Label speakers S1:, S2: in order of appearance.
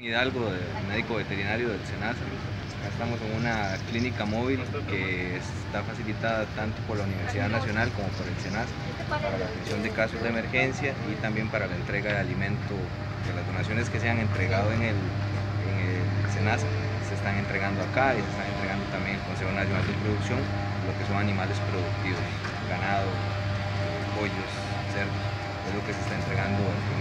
S1: Hidalgo, médico veterinario del SENASA. estamos en una clínica móvil que está facilitada tanto por la Universidad Nacional como por el SENASA para la atención de casos de emergencia y también para la entrega de alimento, de las donaciones que se han entregado en el, en el SENASA se están entregando acá y se están entregando también el Consejo Nacional de Producción, lo que son animales productivos, ganado, eh, pollos, cerdos, es lo que se está entregando en